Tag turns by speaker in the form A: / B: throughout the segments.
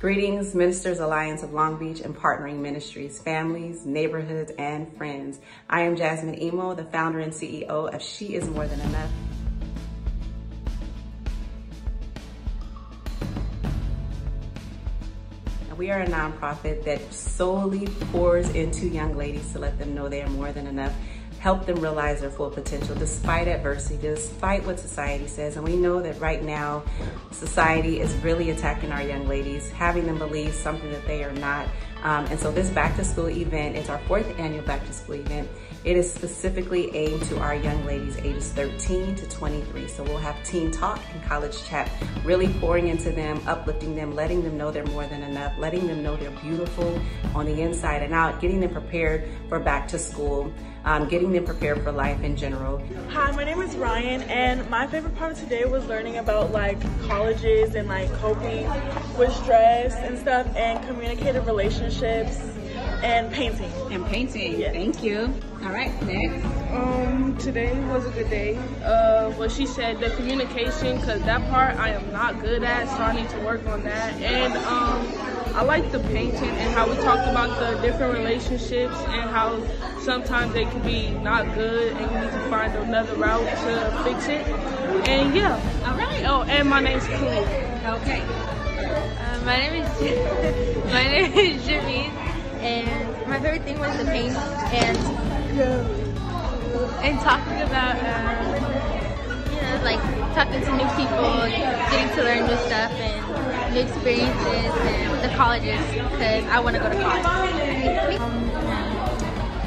A: Greetings, Ministers Alliance of Long Beach and partnering ministries, families, neighborhoods, and friends. I am Jasmine Emo, the founder and CEO of She Is More Than Enough. We are a nonprofit that solely pours into young ladies to let them know they are more than enough help them realize their full potential despite adversity, despite what society says. And we know that right now, society is really attacking our young ladies, having them believe something that they are not. Um, and so this back to school event is our fourth annual back to school event. It is specifically aimed to our young ladies ages 13 to 23. So we'll have teen talk and college chat, really pouring into them, uplifting them, letting them know they're more than enough, letting them know they're beautiful on the inside and out, getting them prepared for back to school, um, getting them prepared for life in general.
B: Hi, my name is Ryan and my favorite part of today was learning about like colleges and like coping with stress and stuff and communicative relationships and painting.
C: And painting, yes. thank you. All right, next.
D: Um, today was a good day. Uh, what she said, the communication, cause that part I am not good at, so I need to work on that. And um, I like the painting and how we talked about the different relationships and how sometimes they can be not good and you need to find another route to fix it. And yeah.
C: All right.
D: Oh, and my name's Khalid.
C: Okay.
E: Uh, my name is my name is Jamise, and my favorite thing was the paint and and talking about uh, you know like talking to new people, getting to learn new stuff and new experiences and the colleges because I want to go to college. Um,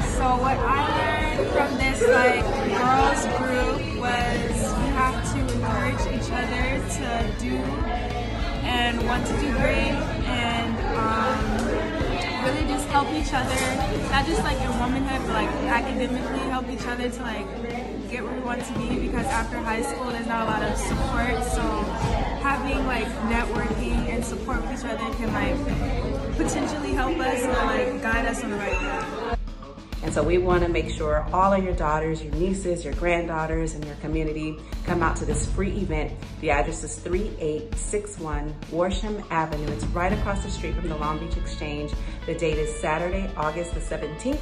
F: so what I learned from this like girls group was we have to encourage each other to do and want to do great and um, really just help each other, not just like in womanhood, but like academically help each other to like get where we want to be because after high school there's not a lot of support so having like networking and support with each other can like potentially help us and like guide us on the right path.
A: And so we want to make sure all of your daughters, your nieces, your granddaughters, and your community come out to this free event. The address is 3861 Worsham Avenue. It's right across the street from the Long Beach Exchange. The date is Saturday, August the 17th,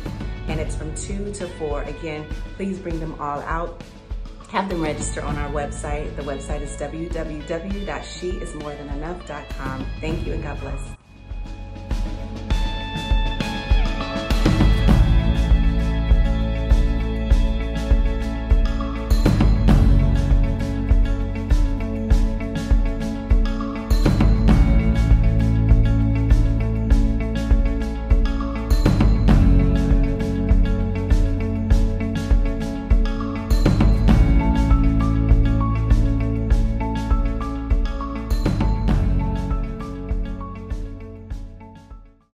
A: and it's from 2 to 4. Again, please bring them all out have them register on our website. The website is www.sheismorethanenough.com. Thank you and God bless.